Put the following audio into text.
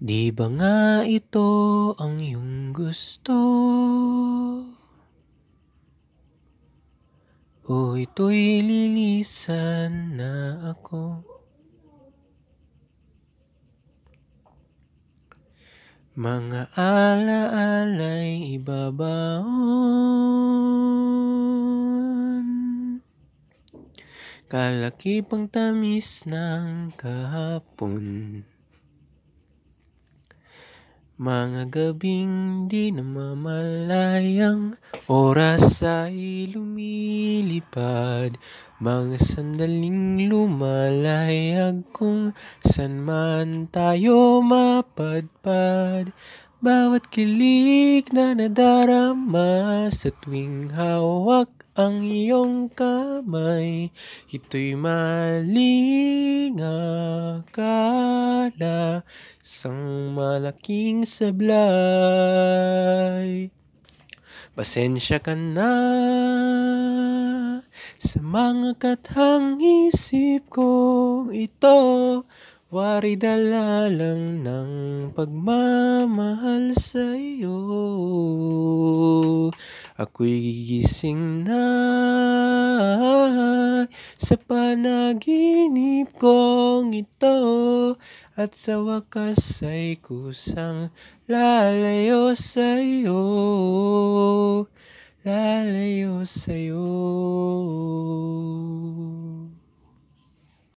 Di ba nga ito ang iyong gusto? O ito'y lilisan na ako? Mga alaala'y ibabaon Kalakipang tamis ng kahapon Mga gabing di namamalayang Oras ay lumilipad. Mga sandaling lumalayag Kung san man tayo mapadpad. Bawat kilig na nadarama Sa tuwing hawak ang iyong kamay Ito'y maling Isang malaking sablay. Pasensya ka na Sa mga kathang isip kong ito. Wari dala lang ng pagmamahal sa'yo Ako'y gigising na Sa panaginip kong ito At sa wakas ay kusang lalayo sa'yo Lalayo sa'yo